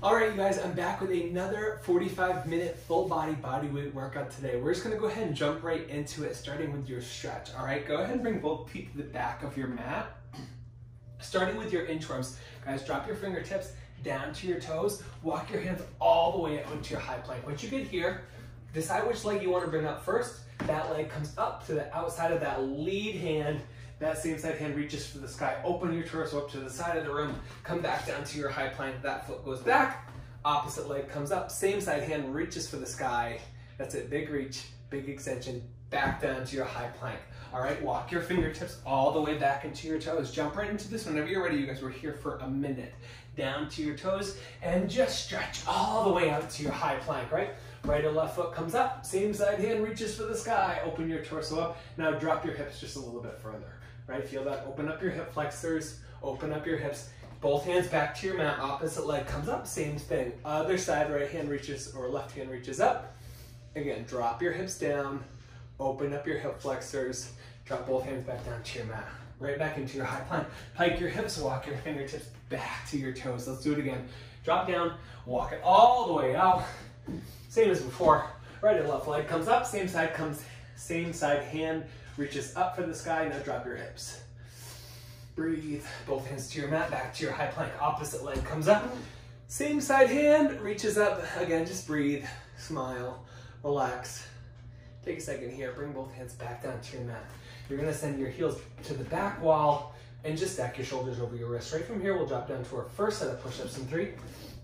All right, you guys, I'm back with another 45 minute full body body weight workout today. We're just gonna go ahead and jump right into it, starting with your stretch. All right, go ahead and bring both feet to the back of your mat. Starting with your inchworms. Guys, drop your fingertips down to your toes. Walk your hands all the way out into your high plank. Once you get here, decide which leg you wanna bring up first. That leg comes up to the outside of that lead hand that same side hand reaches for the sky. Open your torso up to the side of the room. Come back down to your high plank. That foot goes back. Opposite leg comes up. Same side hand reaches for the sky. That's it. Big reach, big extension. Back down to your high plank. All right, walk your fingertips all the way back into your toes. Jump right into this whenever you're ready. You guys, we're here for a minute. Down to your toes and just stretch all the way out to your high plank, right? Right or left foot comes up. Same side hand reaches for the sky. Open your torso up. Now drop your hips just a little bit further right? Feel that, open up your hip flexors, open up your hips, both hands back to your mat, opposite leg comes up, same thing. Other side, right hand reaches, or left hand reaches up. Again, drop your hips down, open up your hip flexors, drop both hands back down to your mat. Right back into your high plank. Hike your hips, walk your fingertips back to your toes. Let's do it again. Drop down, walk it all the way out. Same as before. Right and left leg comes up, same side comes, same side hand reaches up for the sky. Now drop your hips. Breathe. Both hands to your mat, back to your high plank. Opposite leg comes up. Same side hand reaches up. Again, just breathe, smile, relax. Take a second here. Bring both hands back down to your mat. You're gonna send your heels to the back wall and just stack your shoulders over your wrists. Right from here, we'll drop down to our first set of push-ups in three,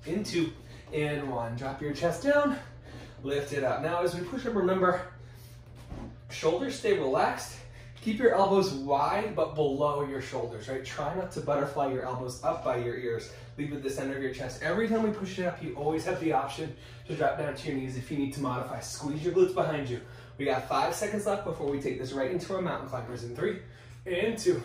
in two, in one. Drop your chest down, lift it up. Now as we push up, remember, Shoulders stay relaxed. Keep your elbows wide but below your shoulders, right? Try not to butterfly your elbows up by your ears. Leave at the center of your chest. Every time we push it up, you always have the option to drop down to your knees if you need to modify. Squeeze your glutes behind you. We got five seconds left before we take this right into our mountain climbers. In three, and two,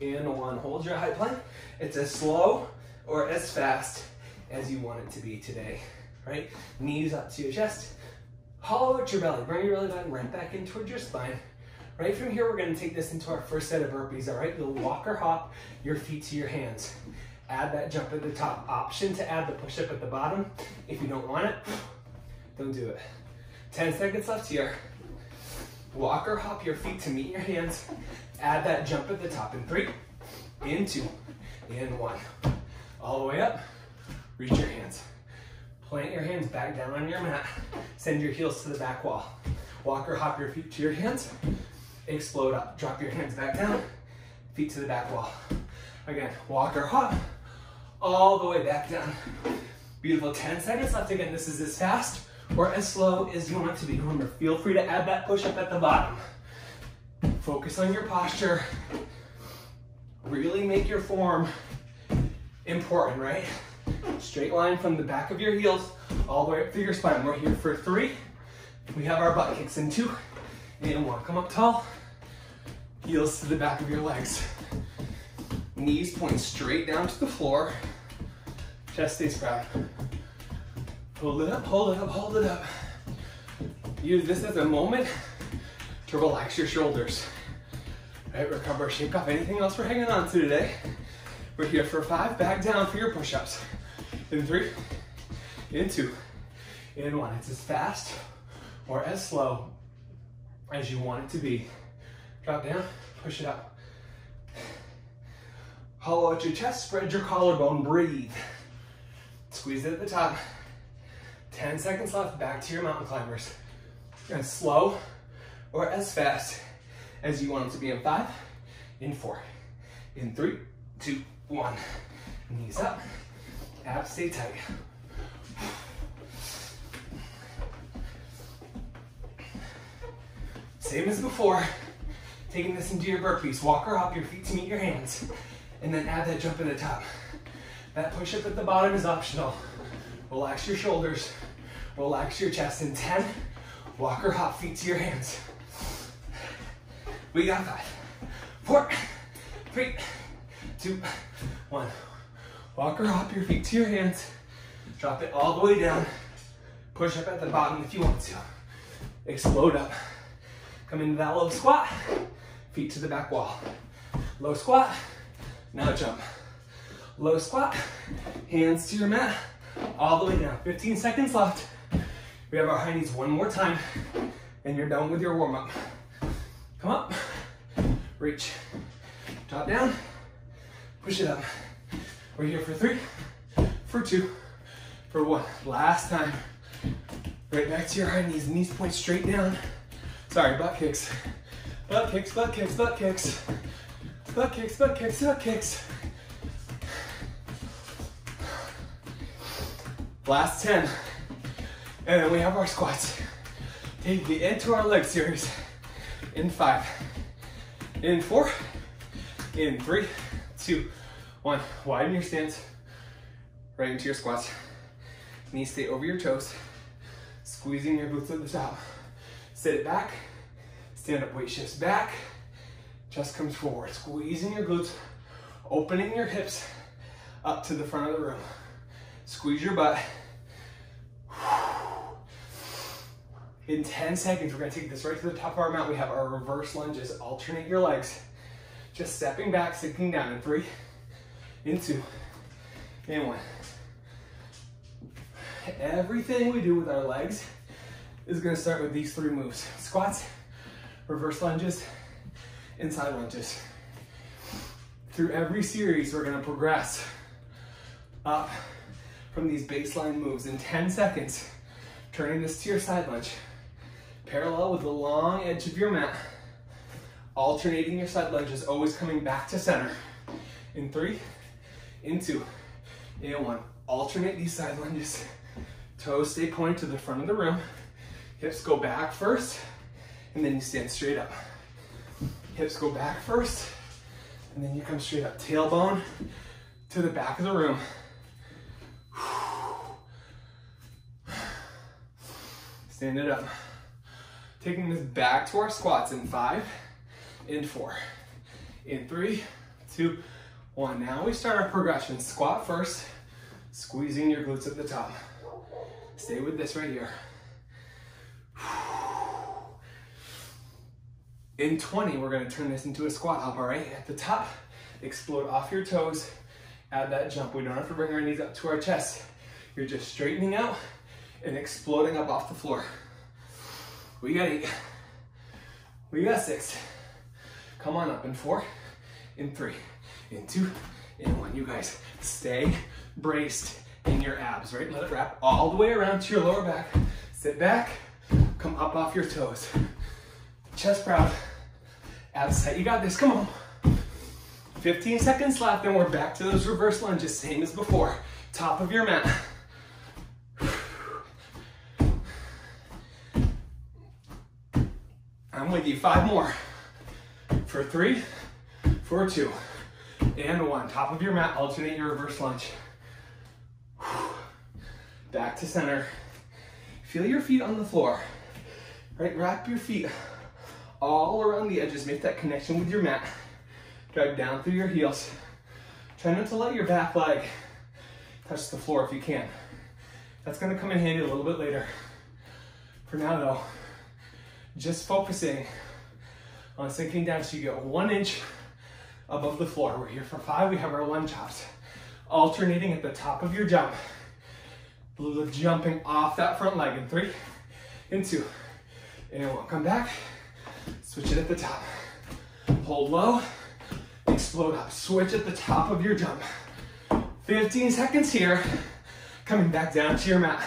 and one. Hold your high plank. It's as slow or as fast as you want it to be today, right? Knees up to your chest. Hollow out your belly. Bring your belly button right back in towards your spine. Right from here, we're gonna take this into our first set of burpees, all right? You'll walk or hop your feet to your hands. Add that jump at the top. Option to add the push-up at the bottom. If you don't want it, don't do it. 10 seconds left here. Walk or hop your feet to meet your hands. Add that jump at the top in three, in two, in one. All the way up, reach your hands. Plant your hands back down on your mat. Send your heels to the back wall. Walk or hop your feet to your hands. Explode up. Drop your hands back down. Feet to the back wall. Again, walk or hop. All the way back down. Beautiful. 10 seconds left. Again, this is as fast or as slow as you want to be. Remember, feel free to add that push up at the bottom. Focus on your posture. Really make your form important, right? Straight line from the back of your heels all the way up through your spine. We're here for three. We have our butt kicks in two and one. Come up tall. Heels to the back of your legs. Knees point straight down to the floor. Chest stays proud. Hold it up, hold it up, hold it up. Use this as a moment to relax your shoulders. All right, recover, shake off anything else we're hanging on to today. We're here for five, back down for your push-ups in three, in two, in one. It's as fast or as slow as you want it to be. Drop down, push it up. Hollow out your chest, spread your collarbone, breathe. Squeeze it at the top. 10 seconds left, back to your mountain climbers. As slow or as fast as you want it to be in five, in four, in three, two, one. Knees up, Abs stay tight. Same as before, taking this into your burpees. Walk or hop your feet to meet your hands, and then add that jump at the top. That push up at the bottom is optional. Relax your shoulders, relax your chest. In 10, walk or hop feet to your hands. We got five, four, three, two, one. Walk or hop your feet to your hands. Drop it all the way down. Push up at the bottom if you want to. Explode up. Come into that low squat. Feet to the back wall. Low squat. Now jump. Low squat. Hands to your mat. all the way down. 15 seconds left. We have our high knees one more time, and you're done with your warm up. Come up, reach, drop down, push it up. We're here for three, for two, for one. Last time. Right back to your high knees, knees point straight down. Sorry, butt kicks. Butt kicks, butt kicks, butt kicks. Butt kicks, butt kicks, butt kicks. Last 10. And then we have our squats. Take the into our leg series. In five, in four, in three, two, one. Widen your stance, right into your squats. Knees stay over your toes, squeezing your glutes at the top. Sit it back, stand up weight shifts back, chest comes forward, squeezing your glutes, opening your hips up to the front of the room. Squeeze your butt. In 10 seconds, we're gonna take this right to the top of our mat. We have our reverse lunges. Alternate your legs. Just stepping back, sinking down in three, in two, in one. Everything we do with our legs is gonna start with these three moves. Squats, reverse lunges, inside lunges. Through every series, we're gonna progress up from these baseline moves in 10 seconds, turning this to your side lunge. Parallel with the long edge of your mat, alternating your side lunges, always coming back to center. In three, in two, in one. Alternate these side lunges. Toes stay pointed to the front of the room. Hips go back first, and then you stand straight up. Hips go back first, and then you come straight up. Tailbone to the back of the room. Stand it up. Taking this back to our squats in five, in four, in three, two, one. Now we start our progression. Squat first, squeezing your glutes at the top. Stay with this right here. In 20, we're gonna turn this into a squat hop, all right? At the top, explode off your toes, add that jump. We don't have to bring our knees up to our chest. You're just straightening out and exploding up off the floor. We got eight. We got six. Come on up in four, in three, in two, in one. You guys stay braced in your abs, right? Let it wrap all the way around to your lower back. Sit back, come up off your toes. Chest proud, abs tight. You got this, come on. 15 seconds left, and we're back to those reverse lunges, same as before. Top of your mat. I'm with you, five more. For three, for two, and one. Top of your mat, alternate your reverse lunge. Back to center. Feel your feet on the floor. Right, wrap your feet all around the edges. Make that connection with your mat. Drive down through your heels. Try not to let your back leg touch the floor if you can. That's gonna come in handy a little bit later. For now though, just focusing on sinking down so you get one inch above the floor. We're here for five, we have our lunge hops. Alternating at the top of your jump. Jumping off that front leg in three, in two, and one. Come back, switch it at the top. Hold low, explode up. Switch at the top of your jump. 15 seconds here. Coming back down to your mat.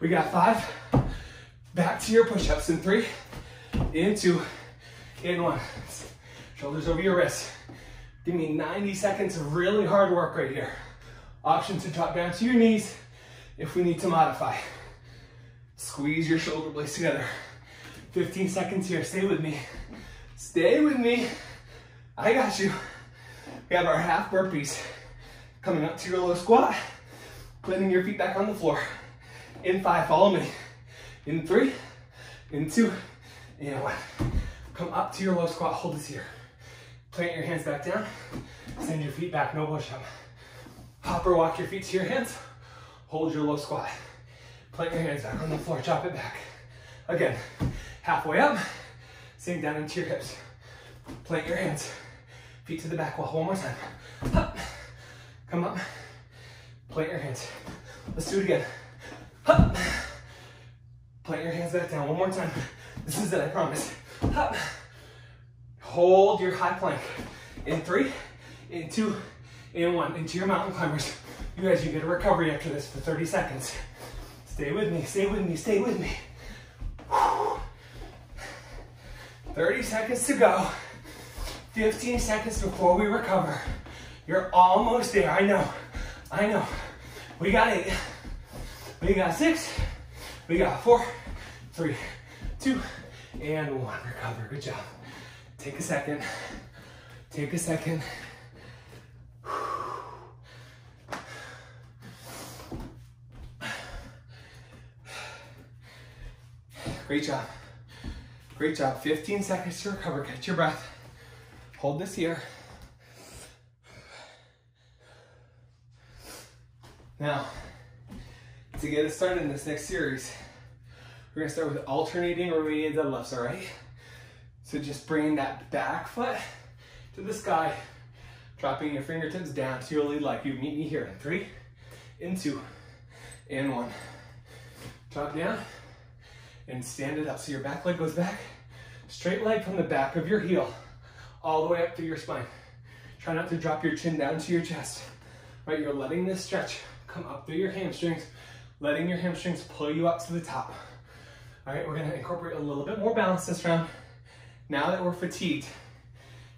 We got five. Back to your push-ups in three, in two, in one. Shoulders over your wrists. Give me 90 seconds of really hard work right here. Option to drop down to your knees if we need to modify. Squeeze your shoulder blades together. 15 seconds here, stay with me. Stay with me. I got you. We have our half burpees. Coming up to your low squat, planting your feet back on the floor. In five, follow me. In three, in two, and one. Come up to your low squat, hold this here. Plant your hands back down, send your feet back, no push up. Hop or walk your feet to your hands, hold your low squat. Plant your hands back on the floor, drop it back. Again, halfway up, sink down into your hips. Plant your hands, Feet to the back wall. One more time. Up. Come up. Plant your hands. Let's do it again. Up. Plant your hands back down. One more time. This is it, I promise. Up. Hold your high plank. In three, in two, in one. Into your mountain climbers. You guys, you get a recovery after this for 30 seconds. Stay with me, stay with me, stay with me. 30 seconds to go. 15 seconds before we recover. You're almost there, I know, I know. We got eight, we got six, we got four, three, two, and one. Recover, good job. Take a second, take a second. Great job. Great job. 15 seconds to recover. Catch your breath. Hold this here. Now, to get us started in this next series, we're gonna start with alternating Romanian deadlifts, all right? So just bringing that back foot to the sky, dropping your fingertips down to your lead leg. You meet me here in three, in two, in one. Drop down and stand it up. So your back leg goes back, straight leg from the back of your heel all the way up through your spine. Try not to drop your chin down to your chest, right? You're letting this stretch come up through your hamstrings, letting your hamstrings pull you up to the top. All right, we're gonna incorporate a little bit more balance this round. Now that we're fatigued,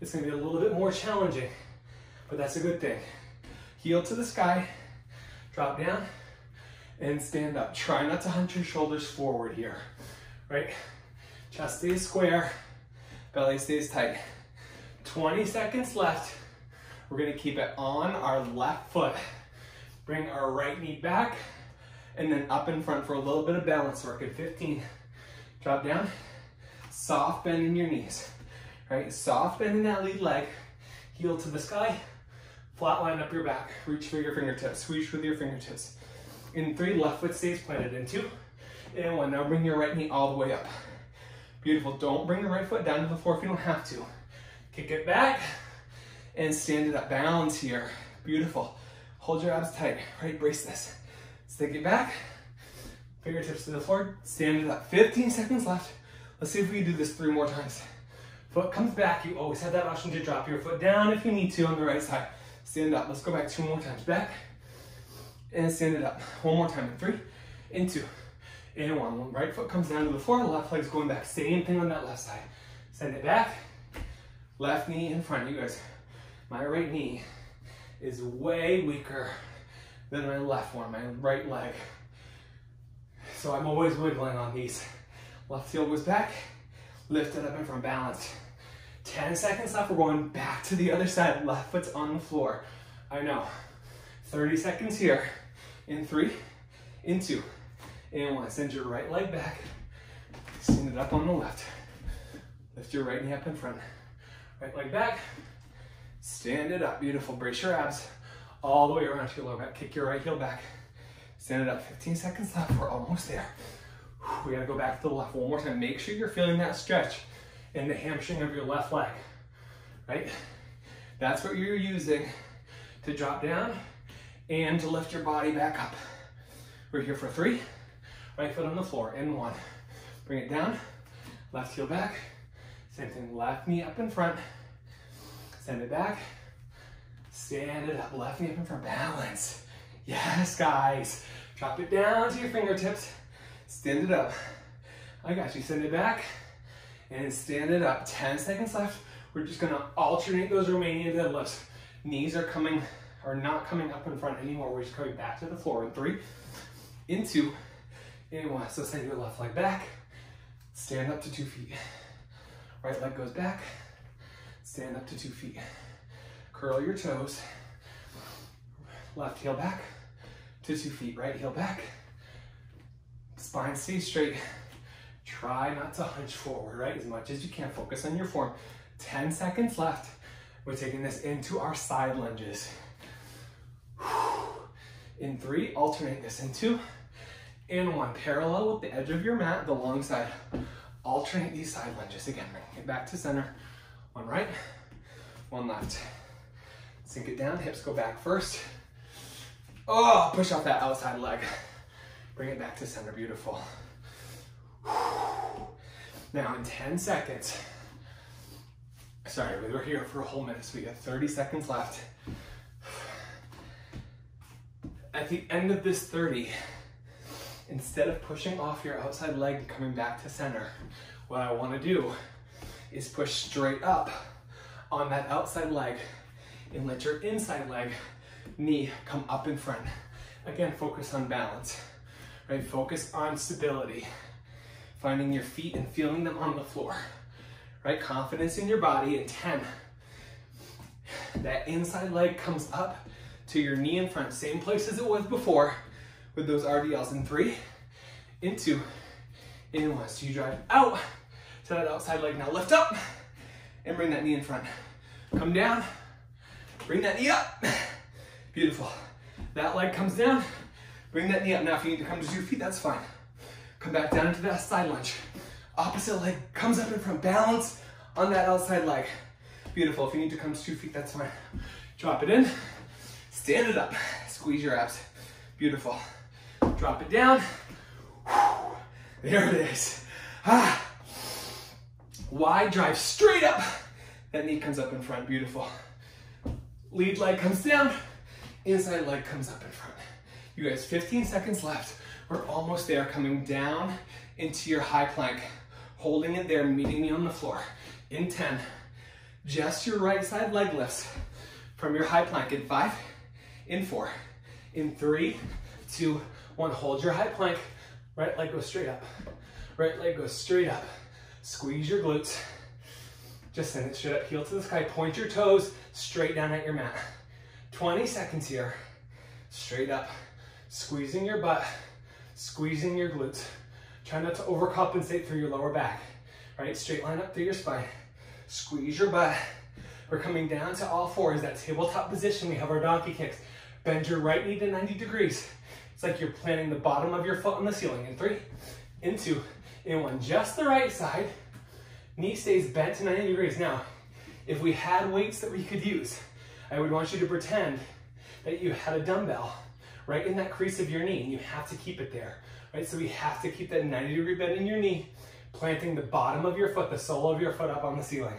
it's gonna be a little bit more challenging, but that's a good thing. Heel to the sky, drop down, and stand up. Try not to hunch your shoulders forward here, right? Chest stays square, belly stays tight. 20 seconds left. We're gonna keep it on our left foot. Bring our right knee back and then up in front for a little bit of balance work at 15. Drop down, soft bend in your knees, right? Soft bend in that lead leg, heel to the sky, flat line up your back. Reach for your fingertips, reach with your fingertips. In three, left foot stays planted. In two, and one. Now bring your right knee all the way up. Beautiful. Don't bring your right foot down to the floor if you don't have to. Kick it back and stand it up. Balance here. Beautiful. Hold your abs tight. Right, brace this. Stick it back. Fingertips to the floor. Stand it up. 15 seconds left. Let's see if we can do this three more times. Foot comes back. You always have that option to drop your foot down if you need to on the right side. Stand up. Let's go back two more times. Back and stand it up. One more time in three, in two, in one. Right foot comes down to the floor, left leg's going back. Same thing on that left side. Send it back, Left knee in front, you guys. My right knee is way weaker than my left one, my right leg. So I'm always wiggling on these. Left heel goes back, lift it up in front, balance. 10 seconds left, we're going back to the other side. Left foot's on the floor. I know. 30 seconds here. In three, in two, in one. Send your right leg back. Send it up on the left. Lift your right knee up in front. Right leg back, stand it up, beautiful. Brace your abs all the way around to your lower back. Kick your right heel back, stand it up. 15 seconds left, we're almost there. We gotta go back to the left one more time. Make sure you're feeling that stretch in the hamstring of your left leg, right? That's what you're using to drop down and to lift your body back up. We're here for three, right foot on the floor, in one. Bring it down, left heel back, same thing, left knee up in front. Send it back. Stand it up, left knee up in front, balance. Yes, guys. Drop it down to your fingertips. Stand it up. I got you, send it back and stand it up. 10 seconds left. We're just gonna alternate those Romanian deadlifts. Knees are coming, are not coming up in front anymore. We're just coming back to the floor in three, in two, in one. So send your left leg back. Stand up to two feet. Right leg goes back. Stand up to two feet. Curl your toes. Left heel back to two feet. Right heel back. Spine stays straight. Try not to hunch forward, right? As much as you can. Focus on your form. 10 seconds left. We're taking this into our side lunges. In three, alternate this in two. In one, parallel with the edge of your mat, the long side. Alternate these side lunges again. It back to center. One right, One left. Sink it down, hips go back first. Oh, push off that outside leg. Bring it back to center, beautiful. Now in 10 seconds, sorry, we were here for a whole minute, so we got 30 seconds left. At the end of this 30, instead of pushing off your outside leg and coming back to center, what I wanna do is push straight up on that outside leg and let your inside leg knee come up in front. Again, focus on balance, right? Focus on stability, finding your feet and feeling them on the floor, right? Confidence in your body in 10. That inside leg comes up to your knee in front, same place as it was before with those RDLs in three, in two, in one. So you drive out to that outside leg. Now lift up and bring that knee in front. Come down, bring that knee up. Beautiful. That leg comes down, bring that knee up. Now if you need to come to two feet, that's fine. Come back down into that side lunge. Opposite leg comes up in front, balance on that outside leg. Beautiful, if you need to come to two feet, that's fine. Drop it in, stand it up, squeeze your abs. Beautiful. Drop it down. There it is. Ah. Wide drive straight up. That knee comes up in front, beautiful. Lead leg comes down, inside leg comes up in front. You guys, 15 seconds left. We're almost there, coming down into your high plank. Holding it there, meeting me on the floor. In 10, just your right side leg lifts from your high plank. In five, in four, in three, two, one. Hold your high plank. Right leg goes straight up. Right leg goes straight up. Squeeze your glutes. Just send it straight up, heel to the sky. Point your toes straight down at your mat. 20 seconds here. Straight up. Squeezing your butt, squeezing your glutes. Try not to overcompensate through your lower back. Right, straight line up through your spine. Squeeze your butt. We're coming down to all fours, that tabletop position. We have our donkey kicks. Bend your right knee to 90 degrees. It's like you're planting the bottom of your foot on the ceiling. In three, in two, in one. Just the right side. Knee stays bent to 90 degrees. Now, if we had weights that we could use, I would want you to pretend that you had a dumbbell right in that crease of your knee, and you have to keep it there, right? So we have to keep that 90 degree bend in your knee, planting the bottom of your foot, the sole of your foot up on the ceiling.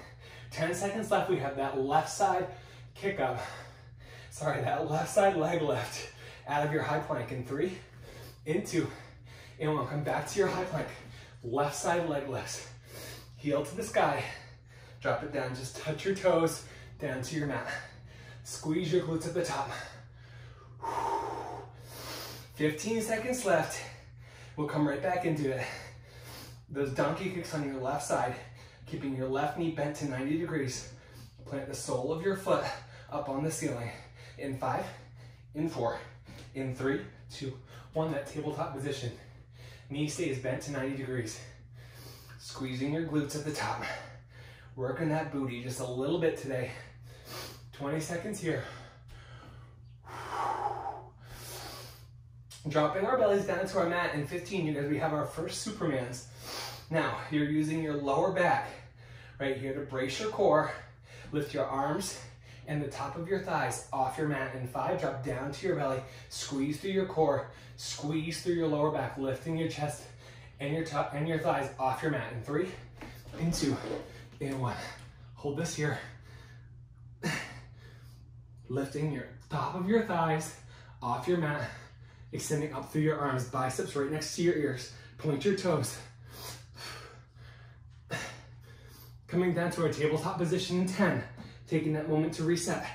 10 seconds left, we have that left side kick up. Sorry, that left side leg lift out of your high plank in three, in two, in one. Come back to your high plank. Left side leg lifts. Heel to the sky. Drop it down, just touch your toes down to your mat. Squeeze your glutes at the top. 15 seconds left. We'll come right back into it. Those donkey kicks on your left side, keeping your left knee bent to 90 degrees. Plant the sole of your foot up on the ceiling. In five, in four, in three, two, one, that tabletop position. Knee stays bent to 90 degrees. Squeezing your glutes at the top. Working that booty just a little bit today. 20 seconds here. Dropping our bellies down to our mat in 15, you guys, we have our first Supermans. Now, you're using your lower back right here to brace your core. Lift your arms and the top of your thighs off your mat. In five, drop down to your belly. Squeeze through your core. Squeeze through your lower back, lifting your chest and your top and your thighs off your mat. In three, in two, in one. Hold this here. Lifting your top of your thighs off your mat, extending up through your arms, biceps right next to your ears. Point your toes. Coming down to our tabletop position in 10, taking that moment to reset.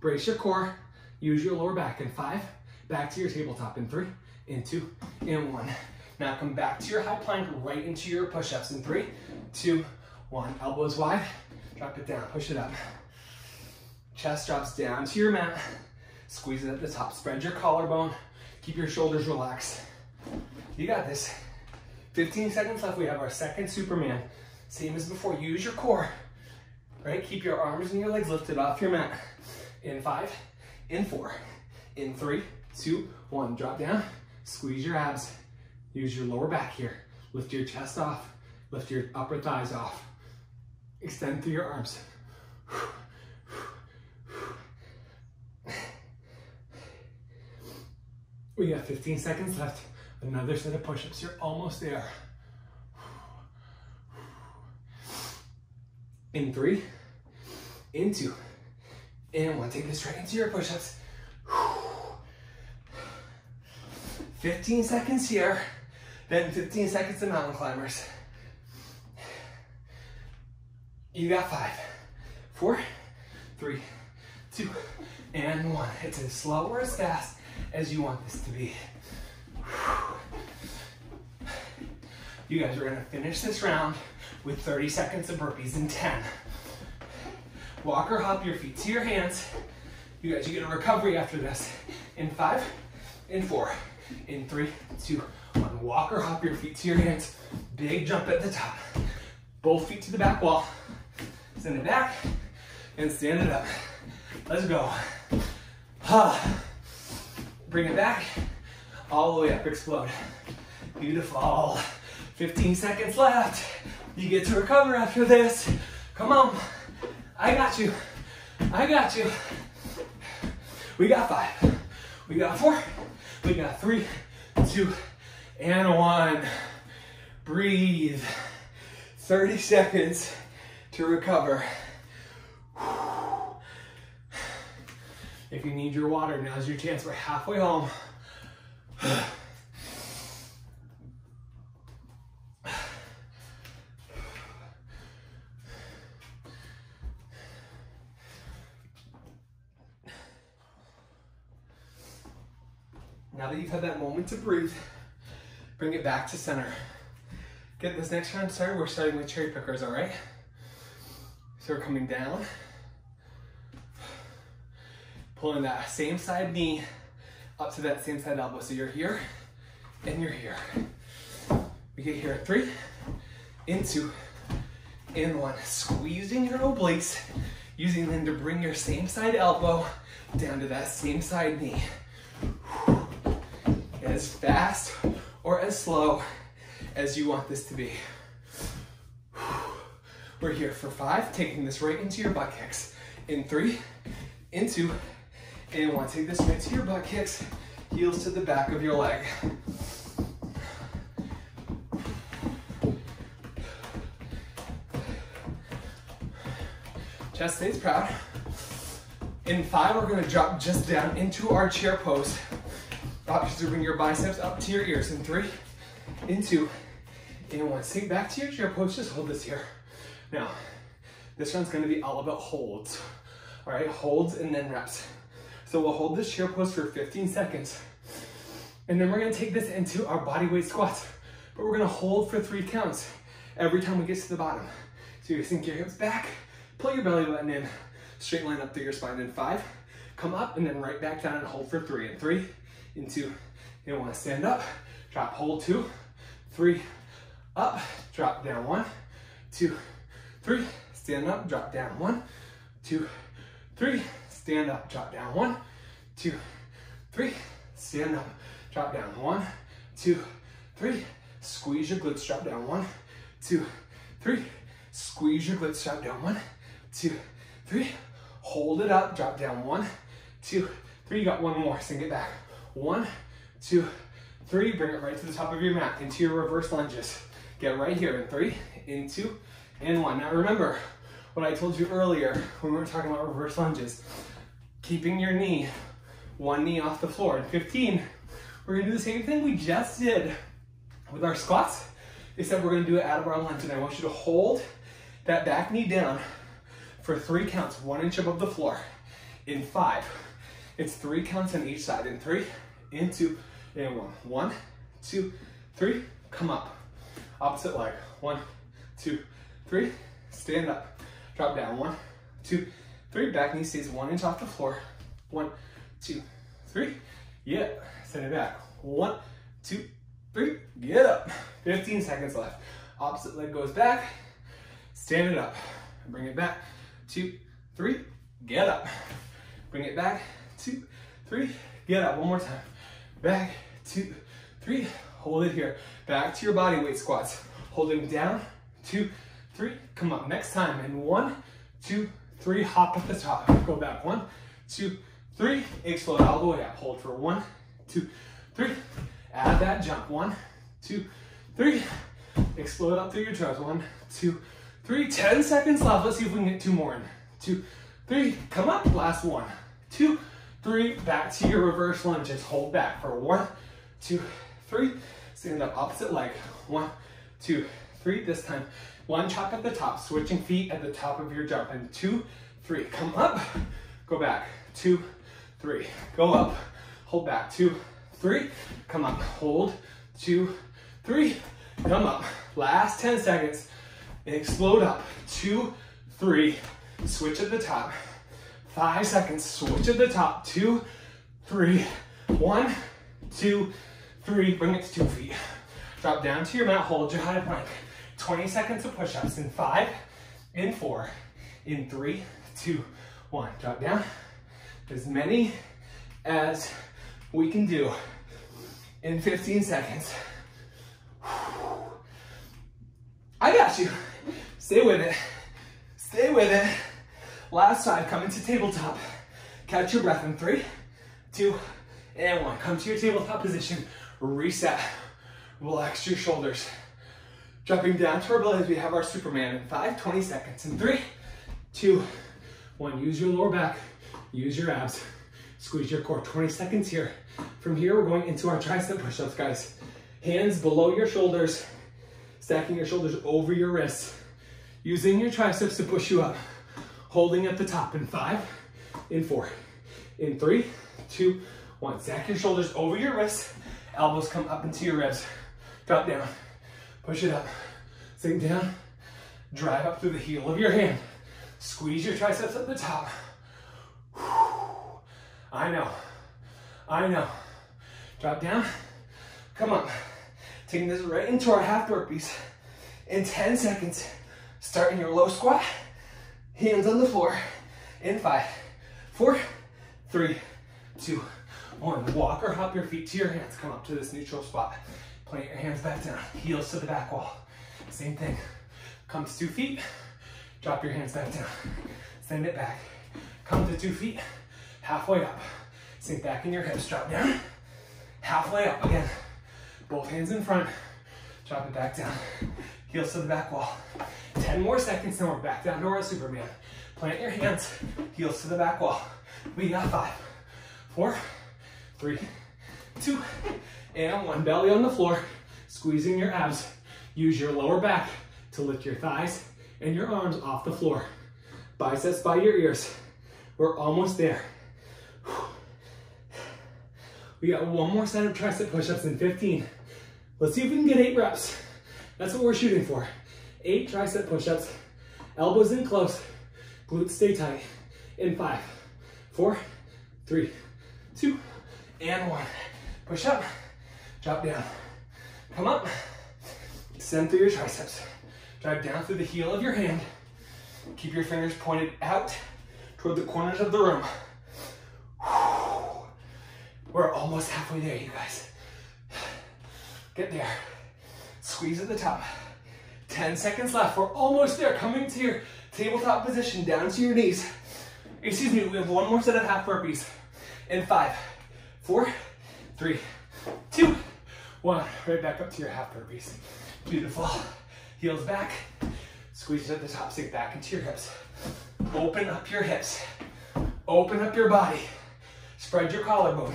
Brace your core, use your lower back in five, back to your tabletop in three, in two, in one. Now come back to your high plank, right into your push-ups in three, two, one. Elbows wide, drop it down, push it up. Chest drops down to your mat, squeeze it at the top, spread your collarbone, keep your shoulders relaxed. You got this. 15 seconds left, we have our second Superman. Same as before, use your core, right? Keep your arms and your legs lifted off your mat. In five, in four, in three, two, one. Drop down, squeeze your abs. Use your lower back here. Lift your chest off, lift your upper thighs off. Extend through your arms. We have 15 seconds left. Another set of push-ups. You're almost there. In three, in two, and one. Take this right into your push-ups. 15 seconds here, then 15 seconds to mountain climbers. You got five, four, three, two, and one. It's as slow or as fast as you want this to be. You guys are gonna finish this round with 30 seconds of burpees in 10. Walk or hop your feet to your hands. You guys, you get a recovery after this. In five, in four, in three, two, one. Walk or hop your feet to your hands. Big jump at the top. Both feet to the back wall. Send it back and stand it up. Let's go. Bring it back. All the way up, explode. Beautiful. 15 seconds left. You get to recover after this. Come on. I got you. I got you. We got five. We got four. We got three, two, and one. Breathe. 30 seconds to recover. If you need your water, now's your chance. We're halfway home. Now that you've had that moment to breathe, bring it back to center. Get this next round started. We're starting with cherry pickers, all right? So we're coming down, pulling that same side knee up to that same side elbow. So you're here and you're here. We get here at three, in two, in one. Squeezing your obliques, using them to bring your same side elbow down to that same side knee as fast or as slow as you want this to be. We're here for five, taking this right into your butt kicks. In three, in two, and one. Take this right to your butt kicks, heels to the back of your leg. Chest stays proud. In five, we're gonna drop just down into our chair pose. Options to bring your biceps up to your ears in three, in two, in one. Sink back to your chair pose, just hold this here. Now, this one's gonna be all about holds. All right, holds and then reps. So we'll hold this chair pose for 15 seconds. And then we're gonna take this into our body weight squats. But we're gonna hold for three counts every time we get to the bottom. So you sink your hips back, pull your belly button in, straight line up through your spine in five, come up and then right back down and hold for three. And three, into, you don't wanna stand up, drop, hold two, three, up, drop down one, two, three, stand up, drop down. One, two, three, stand up, drop down. One, two, three, stand up, drop down. One, two, three, squeeze your glutes, drop down. One, two, three, squeeze your glutes, drop down. One, two, three, hold it up, drop down. One, two, three, you got one more, sink it back, one, two, three. Bring it right to the top of your mat into your reverse lunges. Get right here in three, in two, and one. Now remember what I told you earlier when we were talking about reverse lunges. Keeping your knee, one knee off the floor. In 15, we're gonna do the same thing we just did with our squats, except we're gonna do it out of our lunge. And I want you to hold that back knee down for three counts, one inch above the floor. In five, it's three counts on each side. In three, in two, and one. One, two, three, come up. Opposite leg. One, two, three, stand up. Drop down. One, two, three. Back knee stays one inch off the floor. One, two, three. Yeah, send it back. One, two, three, get up. 15 seconds left. Opposite leg goes back. Stand it up. Bring it back. Two, three, get up. Bring it back. Two, three, get up. One more time. Back, two, three. Hold it here. Back to your body weight squats. Holding down, two, three. Come up. Next time. And one, two, three. Hop at the top. Go back. One, two, three. Explode all the way up. Hold for one, two, three. Add that jump. One, two, three. Explode up through your toes. One, two, three. Ten seconds left. Let's see if we can get two more in. Two, three. Come up. Last one, two, three. Back to your reverse lunges. Hold back for one, two, three. Stand up opposite leg. One, two, three. This time, lunge hop at the top. Switching feet at the top of your jump. And two, three. Come up. Go back. Two, three. Go up. Hold back. Two, three. Come up. Hold. Two, three. Come up. Last 10 seconds. Explode up. Two, three. Switch at the top. Five seconds. Switch at the top. Two, three. One, two, three. Bring it to two feet. Drop down to your mat. Hold your high plank. 20 seconds of push-ups in five, in four, in three, two, one. Drop down. As many as we can do in 15 seconds. I got you. Stay with it. Stay with it. Last side, come into tabletop. Catch your breath in three, two, and one. Come to your tabletop position. Reset. Relax your shoulders. Dropping down to our bellies, we have our Superman in five, 20 seconds. In three, two, one. Use your lower back, use your abs, squeeze your core. 20 seconds here. From here, we're going into our tricep push-ups, guys. Hands below your shoulders, stacking your shoulders over your wrists, using your triceps to push you up. Holding at the top in five, in four, in three, two, one. Stack your shoulders over your wrists, elbows come up into your ribs. Drop down, push it up, sink down, drive up through the heel of your hand. Squeeze your triceps at the top. I know, I know. Drop down, come up. Taking this right into our half burpees. In 10 seconds, starting your low squat, hands on the floor. In five, four, three, two, one. Walk or hop your feet to your hands. Come up to this neutral spot. Plant your hands back down. Heels to the back wall. Same thing. Come to two feet. Drop your hands back down. Send it back. Come to two feet. Halfway up. Sink back in your hips. Drop down. Halfway up again. Both hands in front. Drop it back down. Heels to the back wall. 10 more seconds, then we're back down to our Superman. Plant your hands, heels to the back wall. We got five, four, three, two, and one. Belly on the floor, squeezing your abs. Use your lower back to lift your thighs and your arms off the floor. Biceps by your ears. We're almost there. We got one more set of tricep push-ups in 15. Let's see if we can get eight reps. That's what we're shooting for. Eight tricep push-ups, elbows in close, glutes stay tight. In five, four, three, two, and one. Push up, drop down. Come up, extend through your triceps. Drive down through the heel of your hand. Keep your fingers pointed out toward the corners of the room. We're almost halfway there, you guys. Get there. Squeeze at the top. 10 seconds left. We're almost there. Coming to your tabletop position, down to your knees. Excuse me, we have one more set of half burpees. In five, four, three, one. Right back up to your half burpees. Beautiful. Heels back. Squeeze at the top, sink back into your hips. Open up your hips. Open up your body. Spread your collarbone.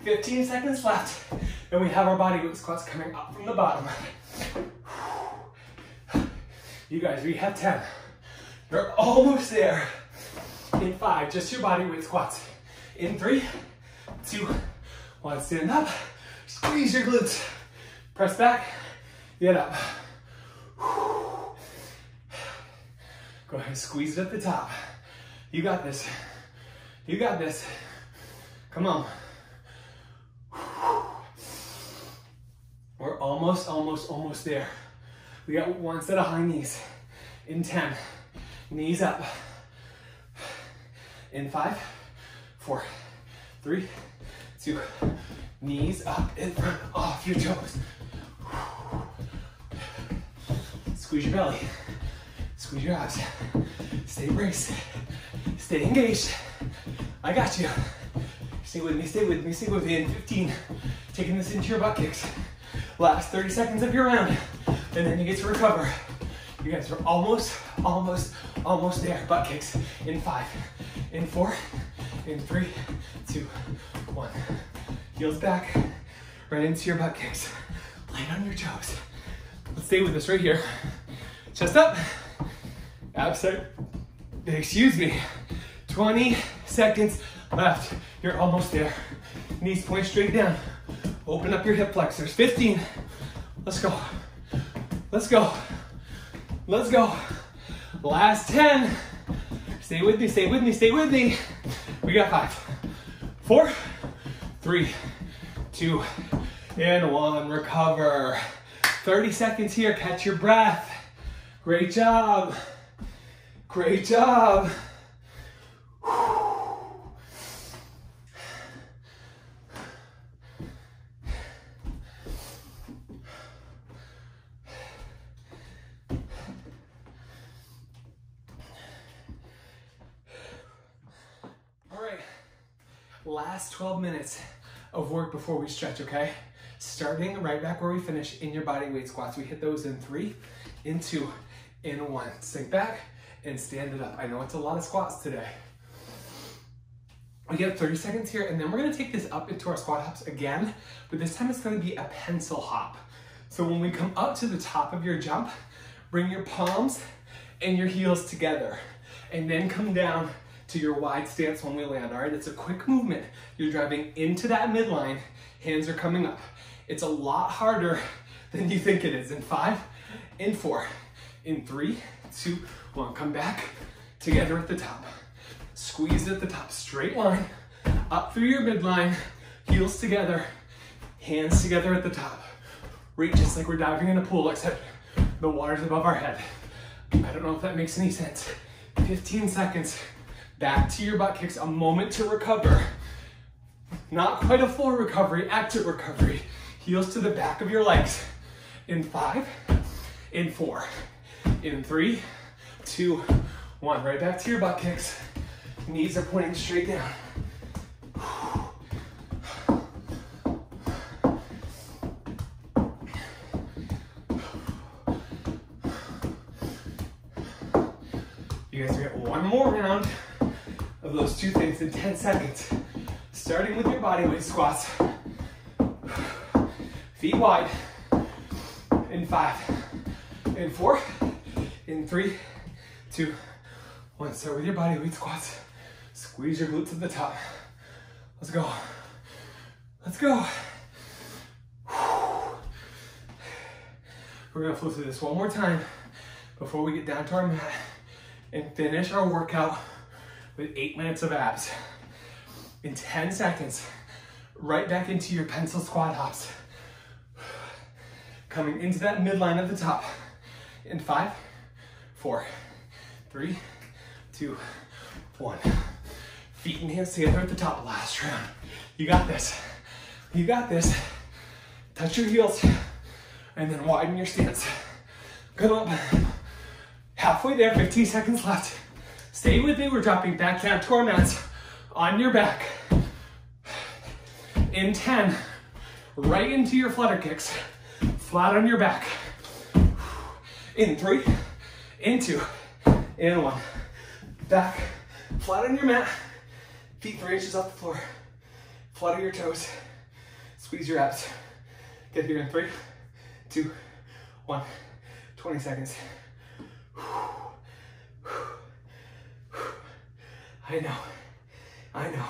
15 seconds left. And we have our body weight squats coming up from the bottom. You guys, we have 10. You're almost there. In five, just your body weight squats. In three, two, one, stand up. Squeeze your glutes. Press back, get up. Go ahead, squeeze it at the top. You got this. You got this. Come on. We're almost, almost, almost there. We got one set of high knees. In 10, knees up. In five, four, three, two, knees up in front, off your toes. Squeeze your belly, squeeze your abs. Stay braced, stay engaged. I got you. Stay with me, stay with me, stay with me. In 15, taking this into your butt kicks. Last 30 seconds of your round, and then you get to recover. You guys are almost, almost, almost there. Butt kicks in five, in four, in three, two, one. Heels back, right into your butt kicks. Light on your toes. Let's stay with this right here. Chest up, abs excuse me, 20 seconds left. You're almost there. Knees point straight down. Open up your hip flexors. 15. Let's go. Let's go. Let's go. Last 10. Stay with me, stay with me, stay with me. We got five, four, three, two, and one. Recover. 30 seconds here. Catch your breath. Great job. Great job. Last 12 minutes of work before we stretch, okay? Starting right back where we finish in your body weight squats. We hit those in three, in two, in one. Sink back and stand it up. I know it's a lot of squats today. We get 30 seconds here, and then we're gonna take this up into our squat hops again, but this time it's gonna be a pencil hop. So when we come up to the top of your jump, bring your palms and your heels together, and then come down to your wide stance when we land, all right? It's a quick movement. You're driving into that midline, hands are coming up. It's a lot harder than you think it is. In five, in four, in three, two, one. Come back together at the top. Squeeze at the top, straight line, up through your midline, heels together, hands together at the top. Reach just like we're diving in a pool, except the water's above our head. I don't know if that makes any sense. 15 seconds back to your butt kicks, a moment to recover. Not quite a full recovery, active recovery. Heels to the back of your legs. In five, in four, in three, two, one. Right back to your butt kicks. Knees are pointing straight down. Of those two things in 10 seconds. Starting with your body weight squats. Feet wide. In five, in four, in three, two, one. Start with your body weight squats. Squeeze your glutes at the top. Let's go. Let's go. We're gonna flow through this one more time before we get down to our mat and finish our workout with eight minutes of abs. In 10 seconds, right back into your pencil squat hops. Coming into that midline at the top. In five, four, three, two, one. Feet and hands together at the top, last round. You got this. You got this. Touch your heels and then widen your stance. Good up. Halfway there, 15 seconds left. Stay with me, we're dropping back down to our mats on your back. In 10, right into your flutter kicks, flat on your back. In three, in two, in one. Back, flat on your mat, feet three inches off the floor. Flutter your toes, squeeze your abs. Get here in three, two, one. 20 seconds. I know. I know.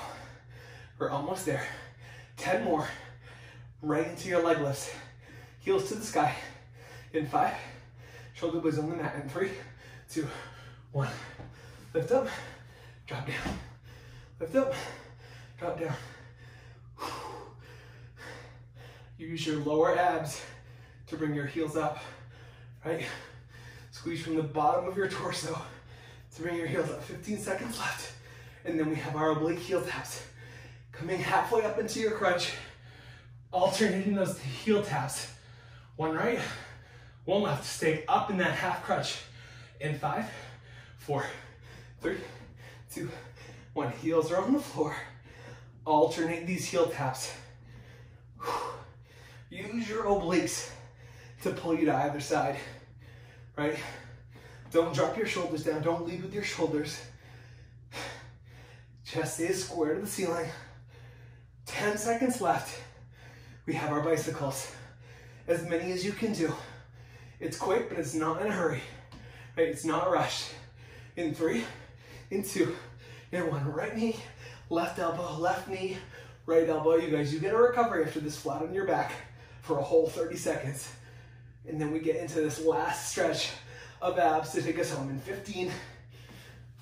We're almost there. 10 more. Right into your leg lifts. Heels to the sky. In five. Shoulder blades on the mat. In three, two, one. Lift up. Drop down. Lift up. Drop down. Use your lower abs to bring your heels up, right? Squeeze from the bottom of your torso to bring your heels up. 15 seconds left. And then we have our oblique heel taps. Coming halfway up into your crunch, alternating those heel taps. One right, one left. Stay up in that half crunch. In five, four, three, two, one. Heels are on the floor. Alternate these heel taps. Use your obliques to pull you to either side, right? Don't drop your shoulders down. Don't lead with your shoulders. Chest is square to the ceiling. 10 seconds left. We have our bicycles. As many as you can do. It's quick, but it's not in a hurry. Right? It's not rushed. In three, in two, in one. Right knee, left elbow, left knee, right elbow. You guys, you get a recovery after this flat on your back for a whole 30 seconds. And then we get into this last stretch of abs to take us home in 15.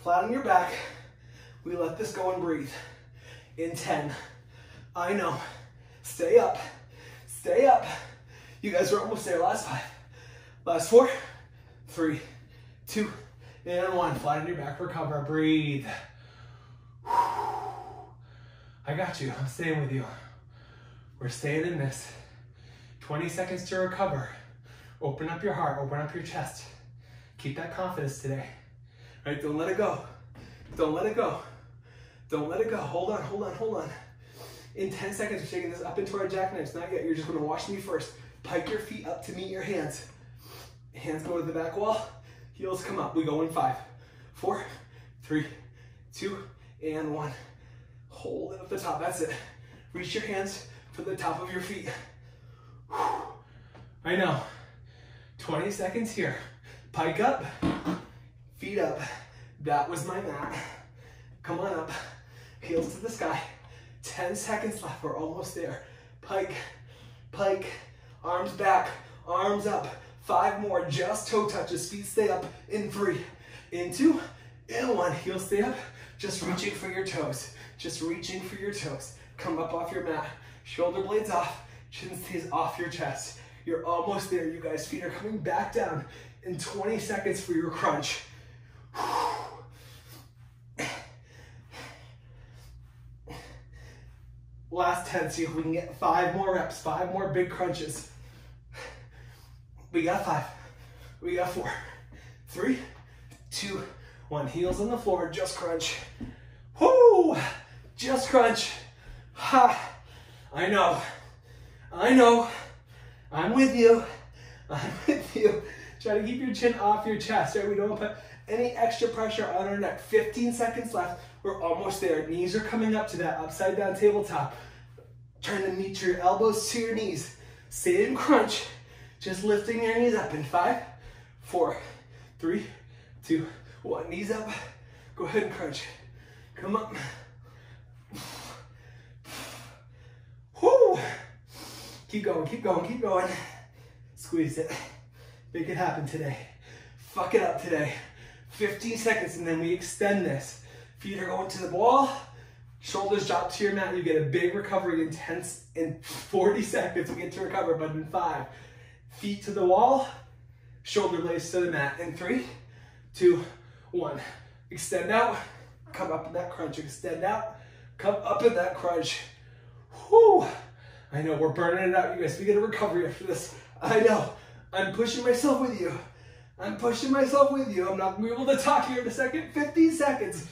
Flat on your back. We let this go and breathe. In 10. I know. Stay up. Stay up. You guys are almost there. Last five. Last four, three, two, and one. Flat on your back. Recover. Breathe. I got you. I'm staying with you. We're staying in this. 20 seconds to recover. Open up your heart, open up your chest. Keep that confidence today. Right? Don't let it go. Don't let it go. Don't let it go. Hold on, hold on, hold on. In 10 seconds, we're taking this up into our jackknives. Not yet. You're just going to watch me first. Pike your feet up to meet your hands. Hands go to the back wall. Heels come up. We go in five, four, three, two, and one. Hold it at the top. That's it. Reach your hands to the top of your feet. I know. 20 seconds here. Pike up, feet up. That was my mat. Come on up, heels to the sky. 10 seconds left, we're almost there. Pike, pike, arms back, arms up. Five more, just toe touches, feet stay up in three, in two, in one. Heels stay up, just reaching for your toes. Just reaching for your toes. Come up off your mat, shoulder blades off, chin stays off your chest. You're almost there, you guys. Feet are coming back down in 20 seconds for your crunch. Last 10, see if we can get five more reps, five more big crunches. We got five, we got four, three, two, one. Heels on the floor, just crunch. Whoo! Just crunch. Ha! I know. I know. I'm with you. I'm with you. Try to keep your chin off your chest, right? We don't put any extra pressure on our neck. 15 seconds left. We're almost there. Knees are coming up to that upside down tabletop. Trying to meet your elbows to your knees. Same crunch. Just lifting your knees up in five, four, three, two, one. Knees up. Go ahead and crunch. Come up. Whoo! Keep going, keep going, keep going. Squeeze it. Make it happen today. Fuck it up today. 15 seconds and then we extend this. Feet are going to the wall. Shoulders drop to your mat. You get a big recovery in 10, in 40 seconds. We get to recover, but in five. Feet to the wall. Shoulder blades to the mat. In three, two, one. Extend out. Come up in that crunch. Extend out. Come up in that crunch. Whoo! I know we're burning it out, you guys. We get a recovery after this. I know. I'm pushing myself with you. I'm pushing myself with you. I'm not gonna be able to talk here in a second. 15 seconds.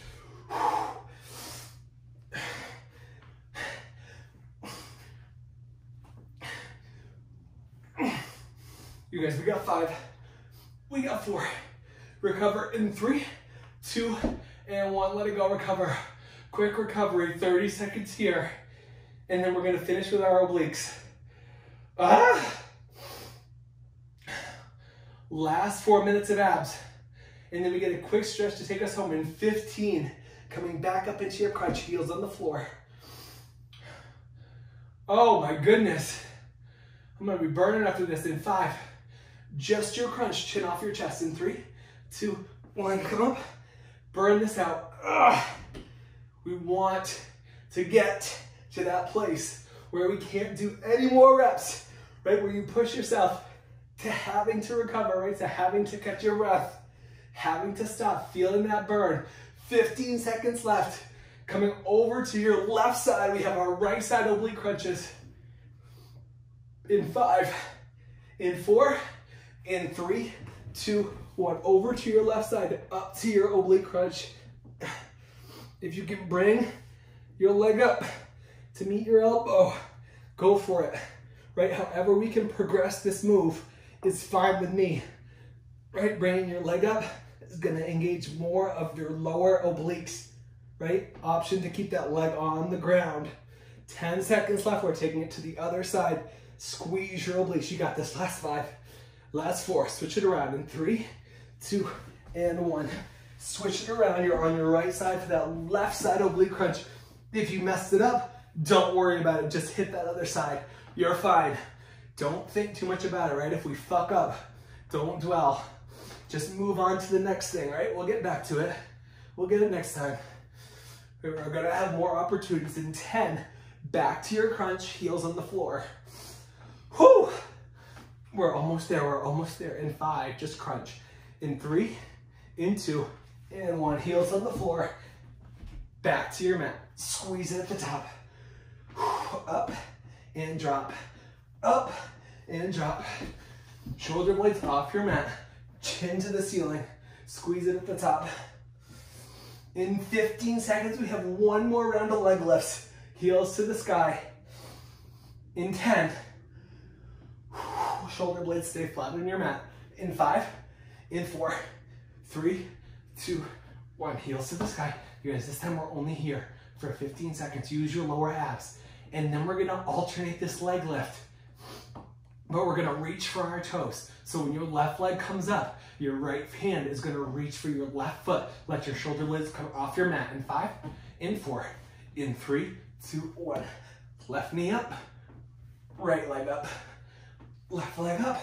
You guys, we got five. We got four. Recover in three, two, and one. Let it go. Recover. Quick recovery. 30 seconds here. And then we're gonna finish with our obliques. Ah! Last four minutes of abs. And then we get a quick stretch to take us home in 15. Coming back up into your crunch, heels on the floor. Oh my goodness. I'm gonna be burning after this in five. Just your crunch, chin off your chest in three, two, one, come up. Burn this out. Ugh. We want to get to that place where we can't do any more reps, right? Where you push yourself to having to recover, right? To having to catch your breath, having to stop, feeling that burn. 15 seconds left. Coming over to your left side, we have our right side oblique crunches. In five, in four, in three, two, one. Over to your left side, up to your oblique crunch. If you can bring your leg up to meet your elbow, go for it. Right, however we can progress this move is fine with me. Right, bringing your leg up is gonna engage more of your lower obliques. Right, option to keep that leg on the ground. 10 seconds left, we're taking it to the other side. Squeeze your obliques, you got this, last five, last four. Switch it around in three, two, and one. Switch it around, you're on your right side for that left side oblique crunch. If you messed it up, don't worry about it, just hit that other side. You're fine. Don't think too much about it, right? If we fuck up, don't dwell. Just move on to the next thing, right? We'll get back to it. We'll get it next time. We're gonna have more opportunities in 10. Back to your crunch, heels on the floor. Whew! We're almost there, we're almost there. In five, just crunch. In three, in two, and one. Heels on the floor. Back to your mat. Squeeze it at the top. Up and drop. Up and drop. Shoulder blades off your mat. Chin to the ceiling. Squeeze it at the top. In 15 seconds, we have one more round of leg lifts. Heels to the sky. In 10, shoulder blades stay flat on your mat. In five, in four, three, two, one. Heels to the sky. You guys, this time we're only here for 15 seconds. Use your lower abs. And then we're gonna alternate this leg lift. But we're gonna reach for our toes. So when your left leg comes up, your right hand is gonna reach for your left foot. Let your shoulder blades come off your mat in five, in four, in three, two, one. Left knee up, right leg up, left leg up,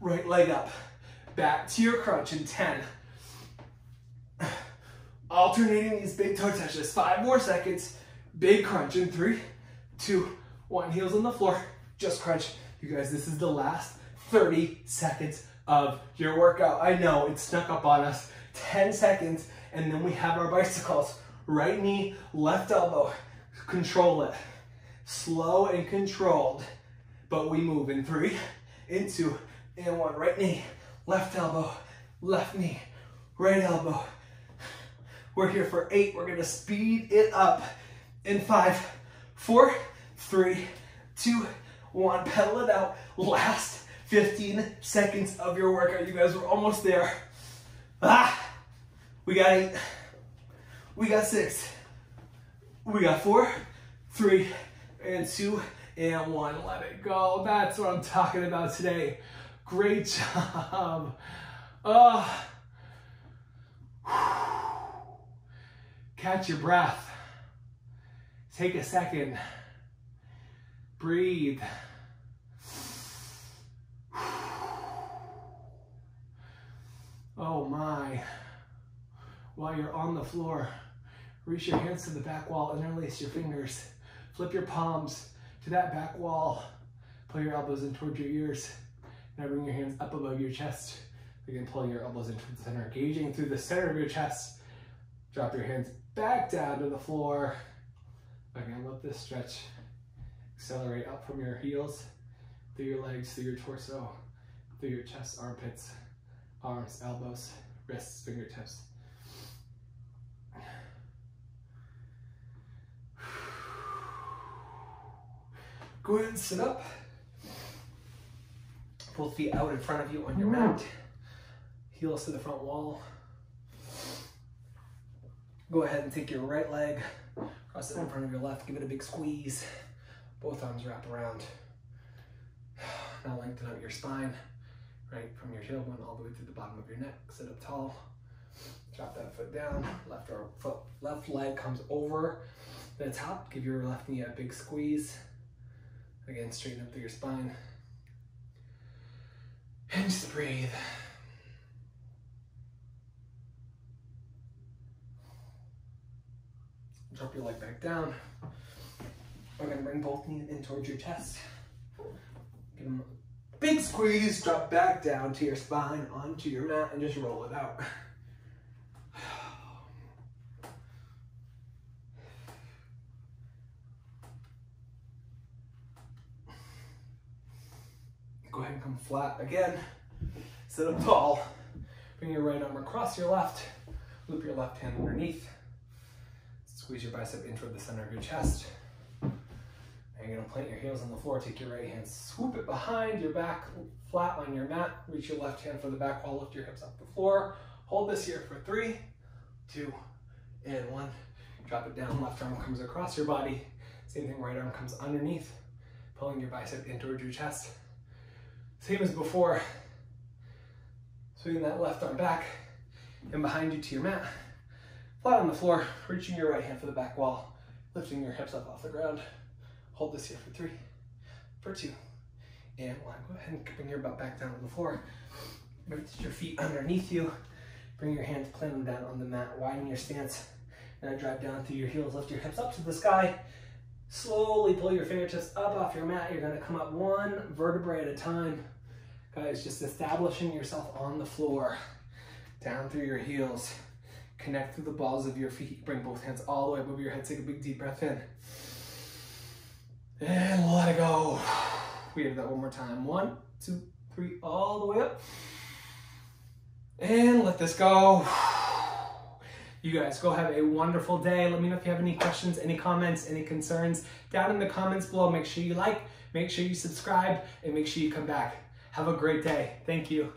right leg up. Back to your crunch in 10. Alternating these big toe touches. Five more seconds. Big crunch in three, two, one. Heels on the floor. Just crunch. You guys, this is the last 30 seconds of your workout. I know it snuck up on us. 10 seconds, and then we have our bicycles. Right knee, left elbow. Control it. Slow and controlled. But we move in three, in two, and one. Right knee, left elbow, left knee, right elbow. We're here for eight. We're gonna speed it up in five, four, three, two, one. Pedal it out. Last 15 seconds of your workout. You guys We're almost there. Ah, we got eight. We got six. We got four, three, and two, and one. Let it go. That's what I'm talking about today. Great job. Oh. Catch your breath. Take a second. Breathe. Oh my. While you're on the floor, reach your hands to the back wall, interlace your fingers, flip your palms to that back wall, pull your elbows in towards your ears. Now bring your hands up above your chest. Again, pull your elbows into the center, engaging through the center of your chest. Drop your hands back down to the floor. Again, let this stretch accelerate up from your heels, through your legs, through your torso, through your chest, armpits, arms, elbows, wrists, fingertips. Go ahead and sit up. Both feet out in front of you on your mm-hmm. mat. Heels to the front wall. Go ahead and take your right leg, cross it in front of your left, give it a big squeeze. Both arms wrap around. Now lengthen out your spine, right from your tailbone all the way to the bottom of your neck. Sit up tall. Drop that foot down. Left foot, left leg comes over the top. Give your left knee a big squeeze. Again, straighten up through your spine. And just breathe. Drop your leg back down. We're gonna bring both knees in towards your chest. Give them big squeeze, drop back down to your spine, onto your mat, and just roll it out. Go ahead and come flat again. Sit up tall. Bring your right arm across your left. Loop your left hand underneath. Squeeze your bicep in toward the center of your chest. You're gonna plant your heels on the floor, take your right hand, swoop it behind your back, flat on your mat, reach your left hand for the back wall, lift your hips off the floor. Hold this here for three, two, and one. Drop it down, left arm comes across your body. Same thing, right arm comes underneath, pulling your bicep in towards your chest. Same as before. Swinging that left arm back and behind you to your mat. Flat on the floor, reaching your right hand for the back wall, lifting your hips up off the ground. Hold this here for three, for two, and one. Go ahead and bring your butt back down to the floor. Reach your feet underneath you. Bring your hands, plant them down on the mat. Widen your stance. Now drive down through your heels. Lift your hips up to the sky. Slowly pull your fingertips up off your mat. You're gonna come up one vertebrae at a time. Guys, just establishing yourself on the floor. Down through your heels. Connect through the balls of your feet. Bring both hands all the way above your head. Take a big deep breath in. And let it go. We have that one more time. One, two, three, all the way up. And let this go. You guys go have a wonderful day. Let me know if you have any questions, any comments, any concerns down in the comments below. Make sure you like, make sure you subscribe, and make sure you come back. Have a great day. Thank you.